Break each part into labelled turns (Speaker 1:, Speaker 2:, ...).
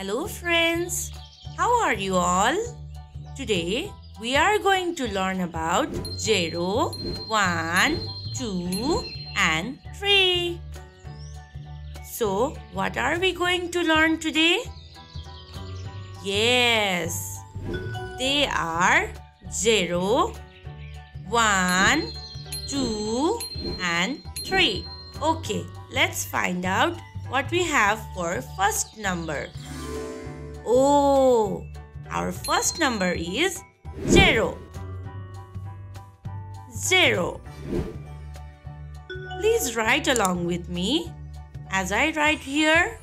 Speaker 1: Hello friends, how are you all? Today we are going to learn about 0, 1, 2 and 3. So what are we going to learn today? Yes, they are 0, 1, 2 and 3. Okay, let's find out what we have for first number. Oh, our first number is 0. 0. Please write along with me as I write here.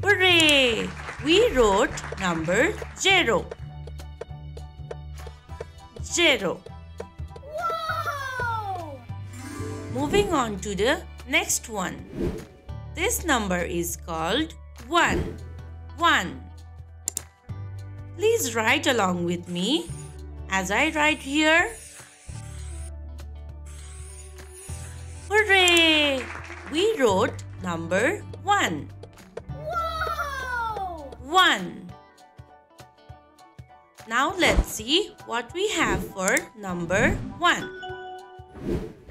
Speaker 1: Hooray! We wrote number 0. 0. Moving on to the next one. This number is called 1. 1. Please write along with me as I write here. Hooray! We wrote number 1.
Speaker 2: Whoa!
Speaker 1: 1. Now let's see what we have for number 1.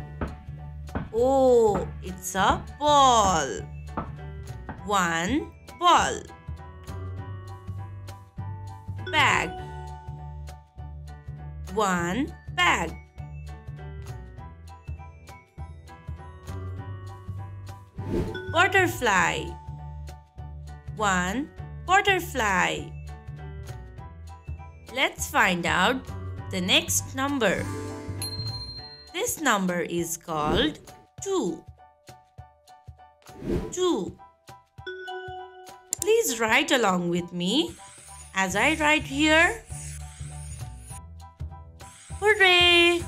Speaker 1: Oh, it's a ball. One ball. Bag. One bag. Butterfly. One butterfly. Let's find out the next number. This number is called 2. 2. Please write along with me as I write here. Hooray!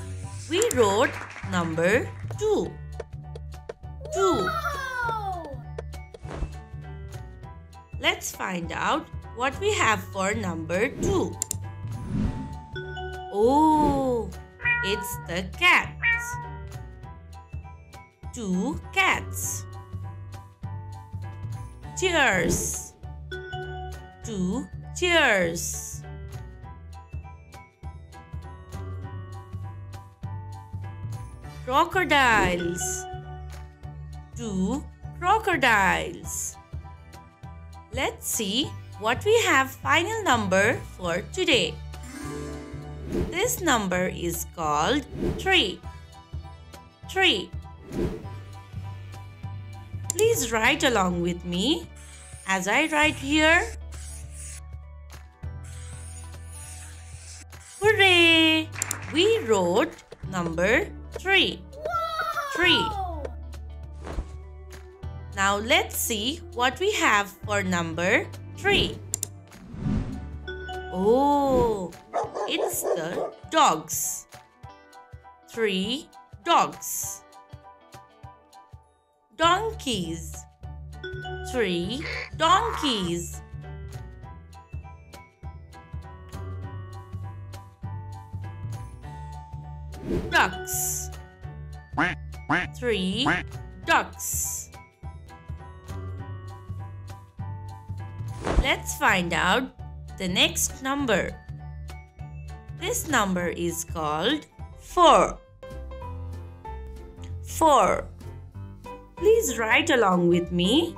Speaker 1: We wrote number 2. 2.
Speaker 2: Whoa!
Speaker 1: Let's find out what we have for number 2. Oh, it's the cats. Two cats. Cheers. Two cheers. Crocodiles. Two crocodiles. Let's see what we have final number for today. This number is called 3. 3. Please write along with me as I write here. Hooray! We wrote number 3. 3. Now let's see what we have for number 3. Oh, it's the dogs. Three dogs. Donkeys. Three donkeys. Ducks. Three ducks. Let's find out the next number. This number is called 4. 4. Please write along with me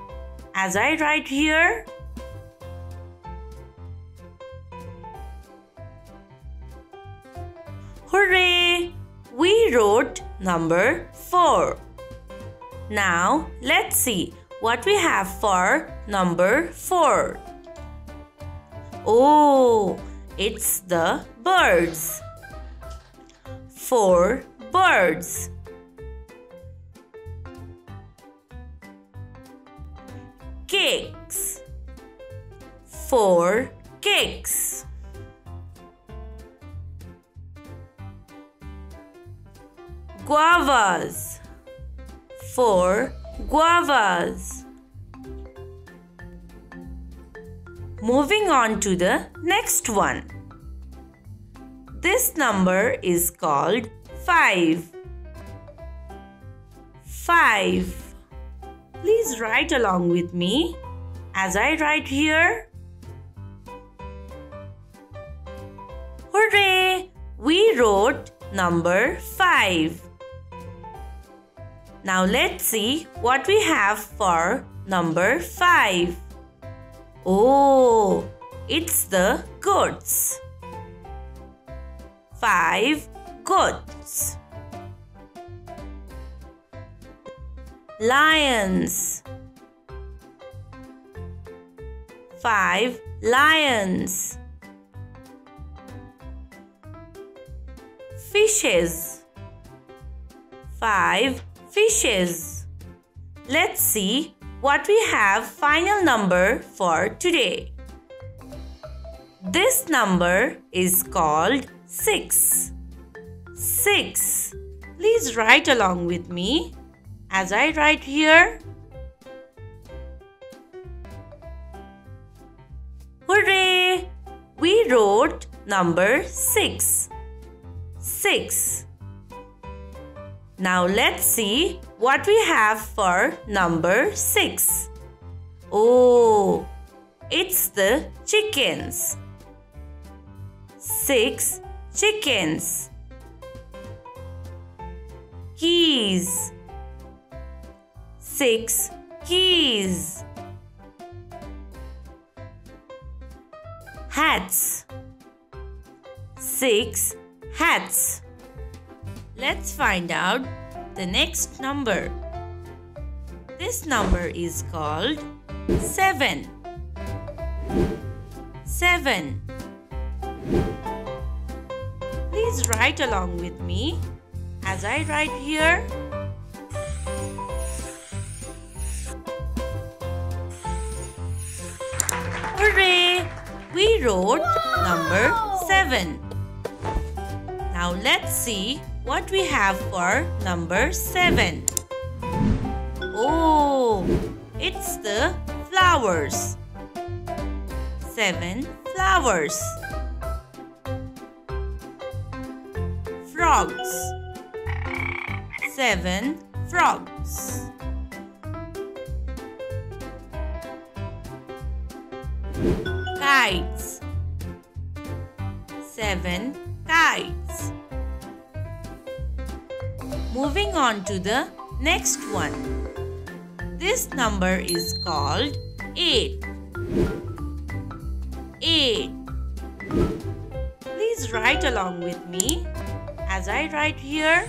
Speaker 1: as I write here. Hooray! We wrote number 4. Now let's see what we have for number 4. Oh, it's the birds. Four birds. Cakes. Four cakes. Guavas. Four guavas. Moving on to the next one. This number is called 5. 5. Please write along with me as I write here. Hooray! We wrote number 5. Now let's see what we have for number 5. Oh, it's the goats. Five goats. Lions. Five lions. Fishes. Five fishes. Let's see what we have final number for today. This number is called 6. 6. Please write along with me as I write here. Hooray! We wrote number 6. 6. Now let's see what we have for number 6. Oh, it's the chickens. 6 chickens. Keys. 6 keys. Hats. 6 hats. Let's find out the next number. This number is called 7. 7. Please write along with me as I write here. Hooray! We wrote number 7. Now let's see what we have for number 7. Oh, it's the flowers. 7 flowers. Frogs. 7 frogs. Kites. 7 kites. Moving on to the next one. This number is called 8. 8. Please write along with me as I write here.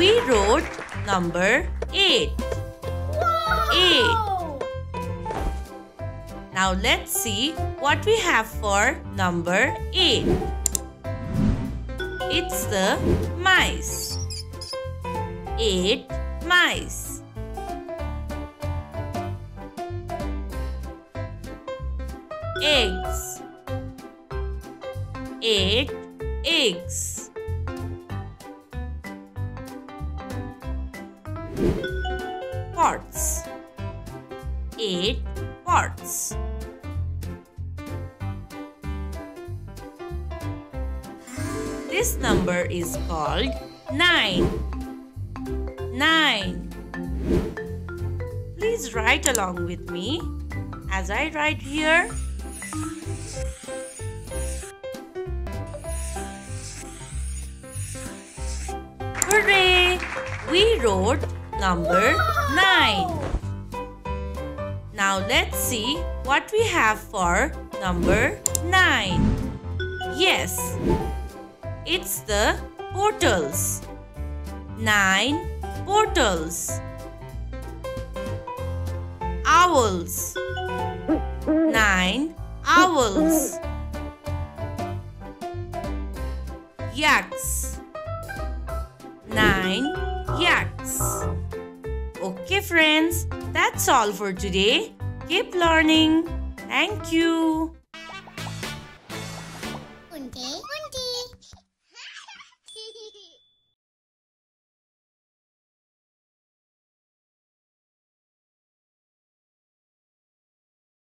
Speaker 1: We wrote number 8. 8. Now let's see what we have for number 8. It's the mice. 8 mice. Eggs. 8 eggs. This number is called 9. 9. Please write along with me as I write here. Hooray! We wrote number 9. Now let's see what we have for number 9. Yes, it's the portals. 9 portals. Owls. 9 owls. Yaks. 9 yaks. Okay friends, that's all for today. Keep learning. Thank you.